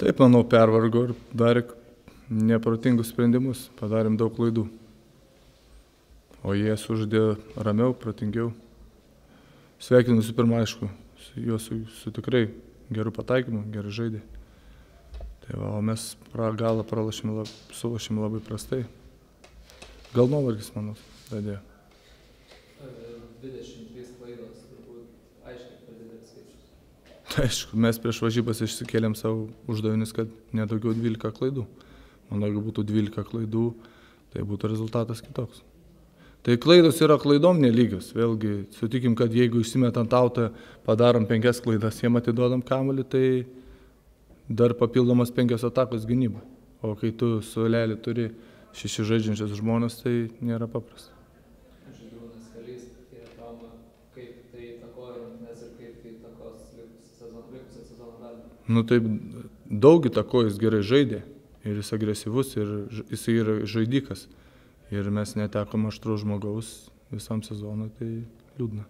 Taip, manau, pervargo ir darė neprotingus sprendimus, padarėm daug klaidų. O jie sužaidė ramiau, protingiau. Sveikinu visų pirma, aišku, su juo su, su tikrai geru pataikymu, gerai žaidė. Tai va, o mes pra, galą pralašėme, lab, sulašėme labai prastai. Gal nuovargis, manau, dadėjo. 23 klaidos, turbūt aiškiai. Tai aišku, mes prieš varžybas išsikėlėm savo uždavinius, kad nedaugiau 12 klaidų. Manau, jeigu būtų 12 klaidų, tai būtų rezultatas kitoks. Tai klaidos yra klaidom nelygios. Vėlgi, sutikim, kad jeigu išsimetant autą, padarom penkias klaidas, jiem atiduodam kamuolį, tai dar papildomas penkios atakos gynyba. O kai tu su lelį turi šeši žaidžiančius žmonės, tai nėra paprasta. Žydrūnas Kalys patyrė traumą, kaip tai įtakoja Nu taip, daug įtako jis gerai žaidė ir jis agresyvus ir jis yra žaidikas. Ir mes netekom aštrų žmogaus visam sezonui, tai liūdna.